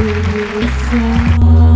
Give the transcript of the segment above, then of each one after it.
It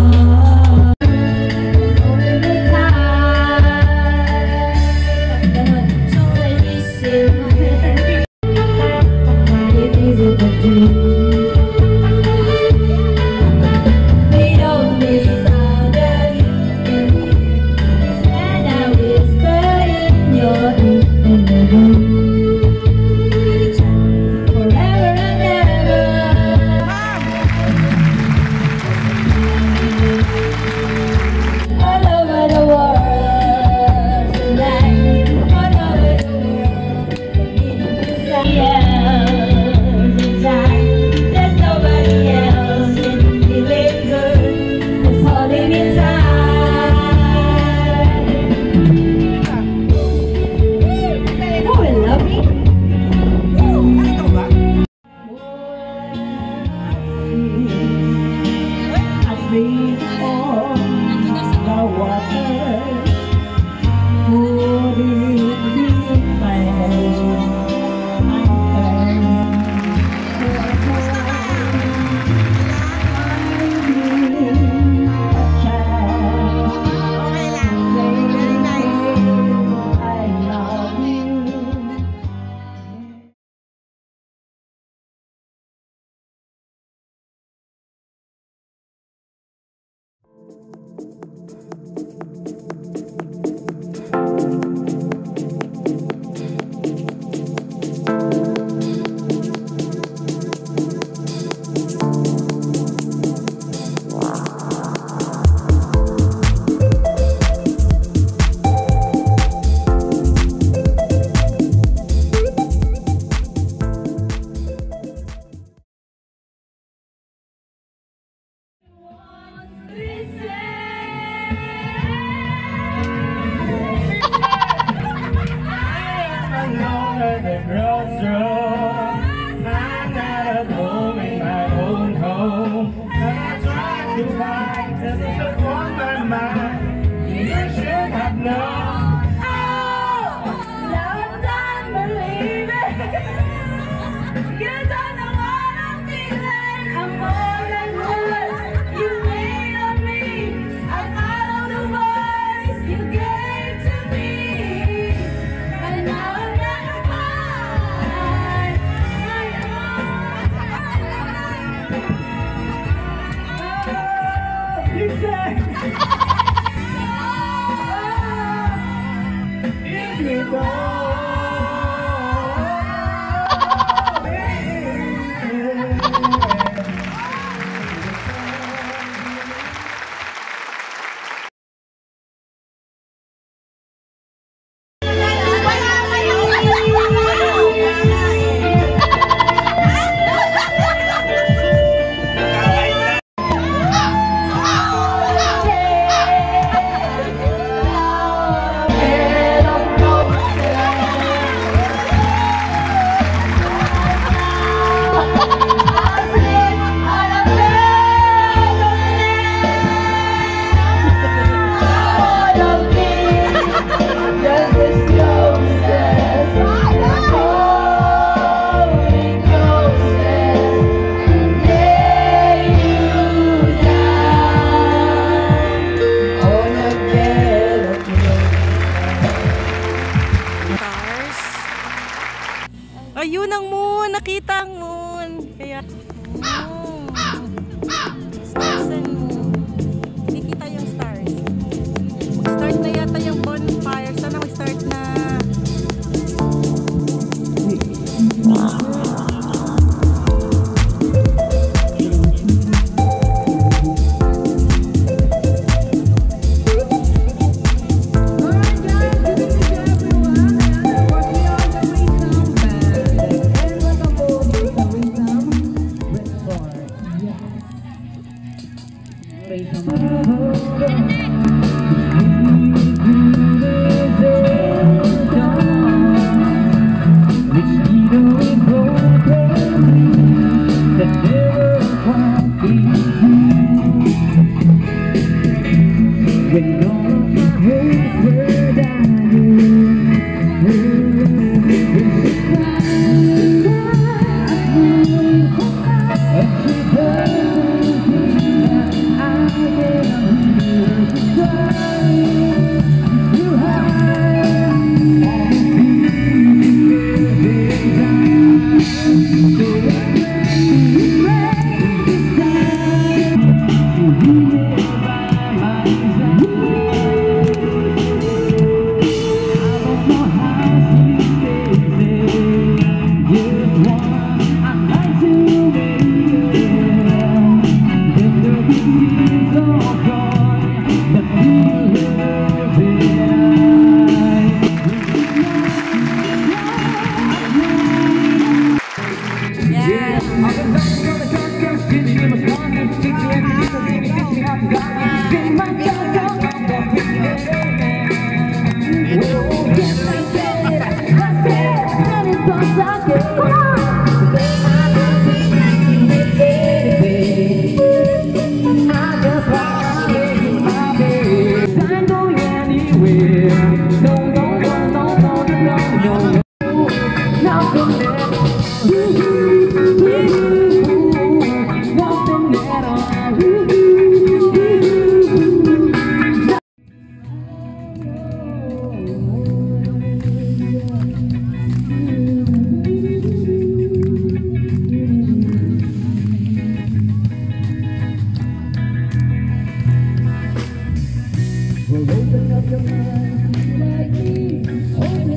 Open up your mind, please. When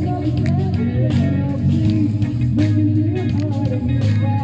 you're part of me,